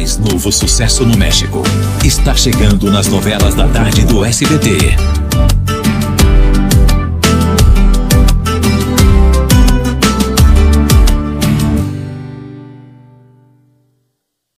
mais novo sucesso no México. Está chegando nas novelas da tarde do SBT.